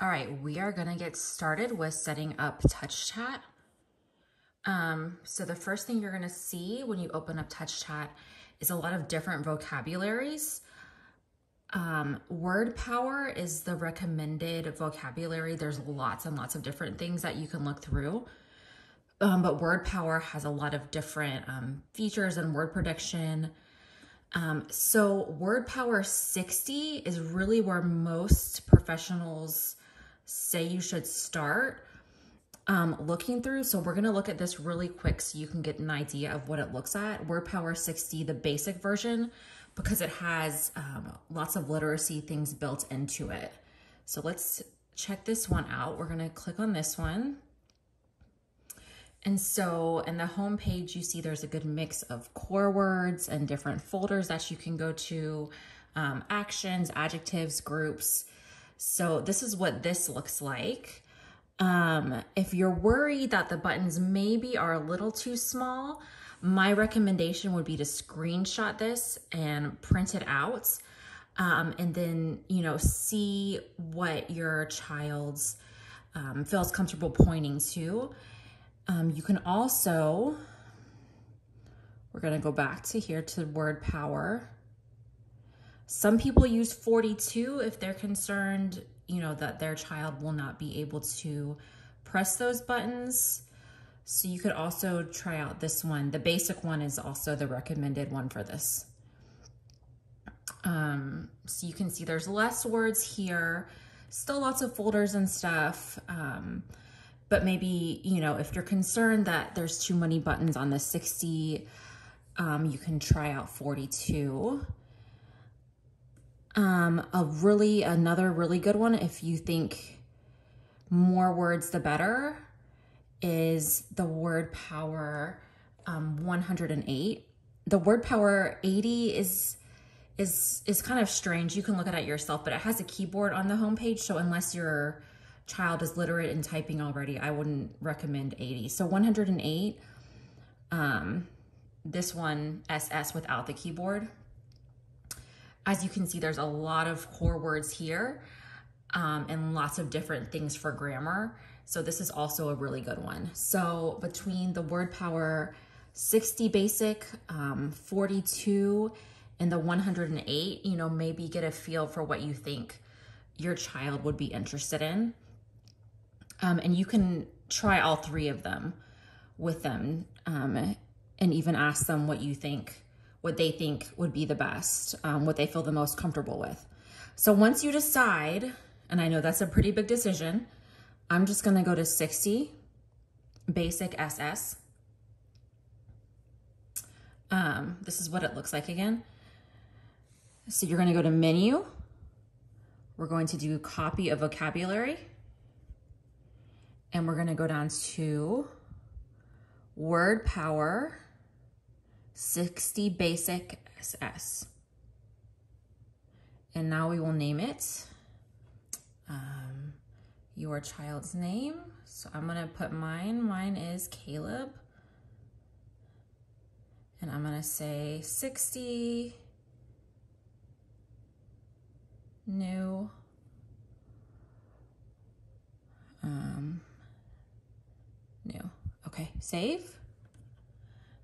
All right, we are gonna get started with setting up TouchChat. Um, so the first thing you're gonna see when you open up TouchChat is a lot of different vocabularies. Um, word power is the recommended vocabulary. There's lots and lots of different things that you can look through. Um, but word power has a lot of different um, features and word prediction. Um, so word power 60 is really where most professionals say you should start um, looking through. So we're going to look at this really quick so you can get an idea of what it looks at. Word Power 60, the basic version, because it has um, lots of literacy things built into it. So let's check this one out. We're going to click on this one. And so in the home page, you see there's a good mix of core words and different folders that you can go to, um, actions, adjectives, groups. So this is what this looks like. Um, if you're worried that the buttons maybe are a little too small, my recommendation would be to screenshot this and print it out. Um, and then, you know, see what your child's um, feels comfortable pointing to. Um, you can also, we're going to go back to here to word power. Some people use 42 if they're concerned, you know, that their child will not be able to press those buttons. So you could also try out this one. The basic one is also the recommended one for this. Um, so you can see there's less words here, still lots of folders and stuff. Um, but maybe, you know, if you're concerned that there's too many buttons on the 60, um, you can try out 42. Um, a really, another really good one, if you think more words the better, is the word power um, 108. The word power 80 is is is kind of strange. You can look at it yourself, but it has a keyboard on the homepage. So unless your child is literate in typing already, I wouldn't recommend 80. So 108, um, this one SS without the keyboard. As you can see, there's a lot of core words here um, and lots of different things for grammar. So this is also a really good one. So between the word power 60 basic, um, 42, and the 108, you know, maybe get a feel for what you think your child would be interested in. Um, and you can try all three of them with them um, and even ask them what you think what they think would be the best, um, what they feel the most comfortable with. So once you decide, and I know that's a pretty big decision, I'm just gonna go to 60, basic SS. Um, this is what it looks like again. So you're gonna go to menu. We're going to do copy of vocabulary. And we're gonna go down to word power 60 basic SS. And now we will name it um, your child's name. So I'm gonna put mine. Mine is Caleb. And I'm gonna say 60 new um, new. Okay, save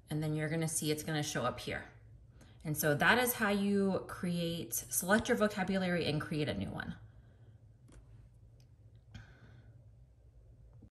and then you're gonna see it's gonna show up here. And so that is how you create, select your vocabulary and create a new one.